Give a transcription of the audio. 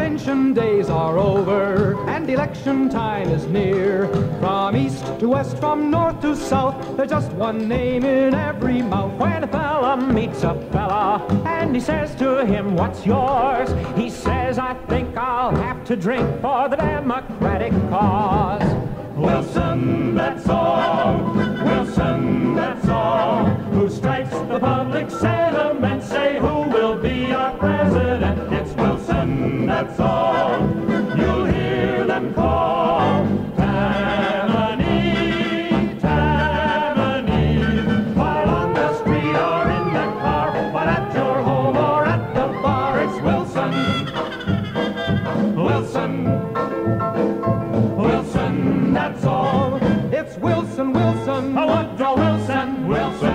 election days are over and election time is near. From east to west, from north to south, there's just one name in every mouth. When a fella meets a fella and he says to him, What's yours? He says, I think I'll have to drink for the Democratic cause. Wilson, that's all. Wilson, that's all. Who strikes the public sentiment? Say who Wilson. Wilson, that's all. It's Wilson, Wilson. Oh, Woodrow Wilson, Wilson,